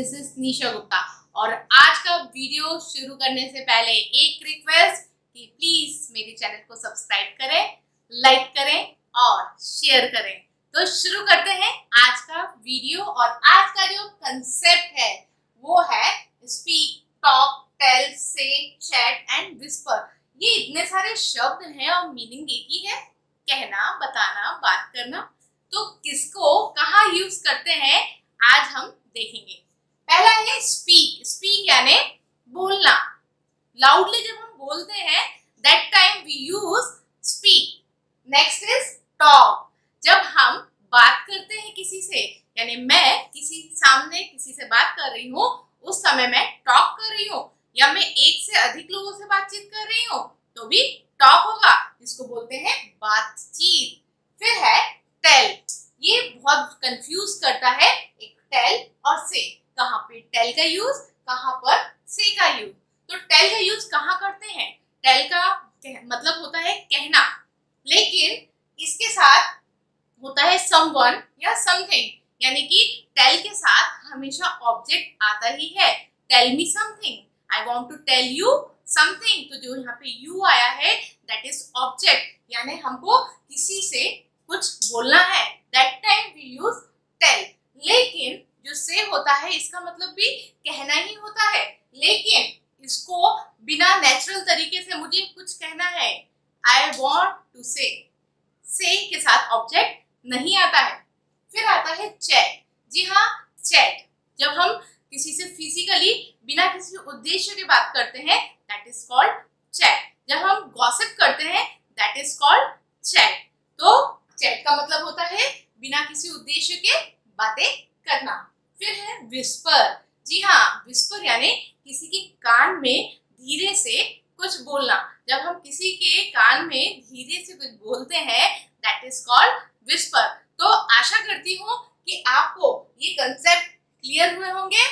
This is निशा गुप्ता और आज का वीडियो शुरू करने से पहले एक रिक्वेस्ट कि प्लीज़ मेरे चैनल को सब्सक्राइब करें लाइक करें और शेयर करें। तो शुरू करते हैं आज का वीडियो और आज का जो कंसेप्ट है, वो है स्पीक टॉक टेल से चैट एंड विस्पर ये इतने सारे शब्द हैं और मीनिंग एक ही। है कहना, बताना, बात करना। तो किसको, कहाँ यूज़ करते हैं, आज हम देखेंगे। पहला है स्पीक स्पीक यानी बोलना. लाउडली जब हम बोलते हैं that time we use speak next is talk जब हम बात करते हैं किसी से, यानी मैं किसी सामने किसी से बात कर रही हूँ, उस समय मैं टॉक कर रही हूँ, या मैं एक से अधिक लोगों से बातचीत कर रही हूँ तो भी टॉक होगा, जिसको बोलते हैं बातचीत. फिर है टेल ये बहुत कंफ्यूज करता है एक टेल और से कहाँ पे टेल का यूज़ कहाँ पर? से का यूज़ तो टेल का यूज़ कहाँ करते हैं? टेल का मतलब होता है कहना. लेकिन इसके साथ होता है समवन या समथिंग यानी कि टेल के साथ हमेशा ऑब्जेक्ट आता ही है. Tell me something I want to tell you something तो जो यहाँ पे यू आया है दैट इज़ ऑब्जेक्ट यानी हमको किसी से कुछ बोलना है that time we use tell लेकिन जो से होता है, इसका मतलब भी कहना ही होता है। लेकिन इसको बिना नेचुरल तरीके से मुझे कुछ कहना है। आई वॉन्ट टू से से के साथ ऑब्जेक्ट नहीं आता है। फिर आता है चैट जी हाँ चैट जब हम किसी से फिजिकली बिना किसी उद्देश्य की बात करते हैं दैट इज़ कॉल्ड चैट जब हम गॉसिप करते हैं दैट इज़ कॉल्ड चैट तो चैट का मतलब होता है बिना किसी उद्देश्य के बातें करना। फिर है विस्पर जी हाँ विस्पर यानी किसी के कान में धीरे से कुछ बोलना। जब हम किसी के कान में धीरे से कुछ बोलते हैं दैट इज़ कॉल्ड विस्पर तो आशा करती हूँ कि आपको ये कंसेप्ट क्लियर हुए होंगे।